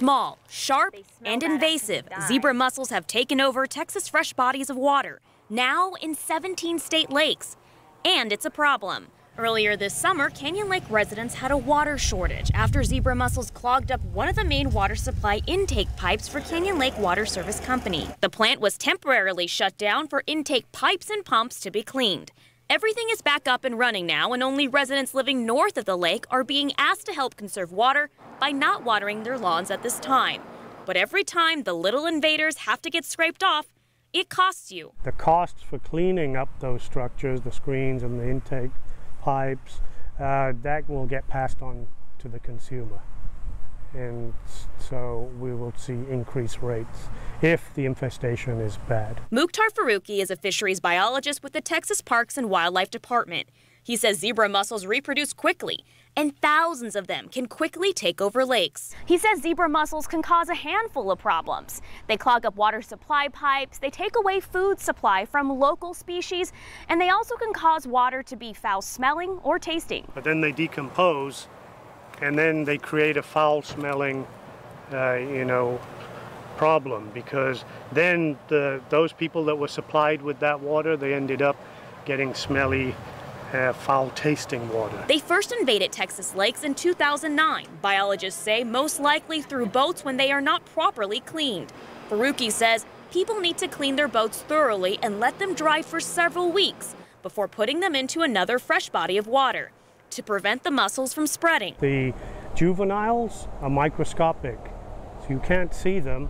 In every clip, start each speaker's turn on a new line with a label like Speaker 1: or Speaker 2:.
Speaker 1: Small, sharp, and invasive, zebra mussels have taken over Texas fresh bodies of water, now in 17 state lakes. And it's a problem. Earlier this summer, Canyon Lake residents had a water shortage after zebra mussels clogged up one of the main water supply intake pipes for Canyon Lake Water Service Company. The plant was temporarily shut down for intake pipes and pumps to be cleaned. Everything is back up and running now, and only residents living north of the lake are being asked to help conserve water by not watering their lawns at this time. But every time the little invaders have to get scraped off, it costs you.
Speaker 2: The costs for cleaning up those structures, the screens and the intake pipes, uh, that will get passed on to the consumer. And so we will see increased rates if the infestation is bad.
Speaker 1: Mukhtar Faruqi is a fisheries biologist with the Texas Parks and Wildlife Department. He says zebra mussels reproduce quickly, and thousands of them can quickly take over lakes. He says zebra mussels can cause a handful of problems. They clog up water supply pipes, they take away food supply from local species, and they also can cause water to be foul smelling or tasting.
Speaker 2: But then they decompose, and then they create a foul smelling, uh, you know, problem because then the, those people that were supplied with that water, they ended up getting smelly uh, foul tasting water.
Speaker 1: They first invaded Texas lakes in 2009. Biologists say most likely through boats when they are not properly cleaned. Faruqi says people need to clean their boats thoroughly and let them dry for several weeks before putting them into another fresh body of water to prevent the mussels from spreading.
Speaker 2: The juveniles are microscopic, so you can't see them,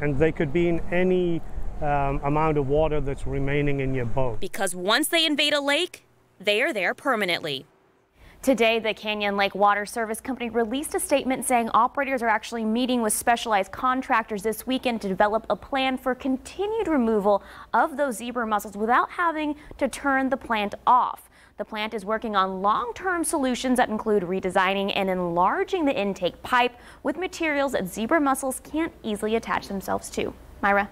Speaker 2: and they could be in any um, amount of water that's remaining in your boat.
Speaker 1: Because once they invade a lake, they are there permanently.
Speaker 3: Today, the Canyon Lake Water Service Company released a statement saying operators are actually meeting with specialized contractors this weekend to develop a plan for continued removal of those zebra mussels without having to turn the plant off. The plant is working on long-term solutions that include redesigning and enlarging the intake pipe with materials that zebra mussels can't easily attach themselves to. Myra?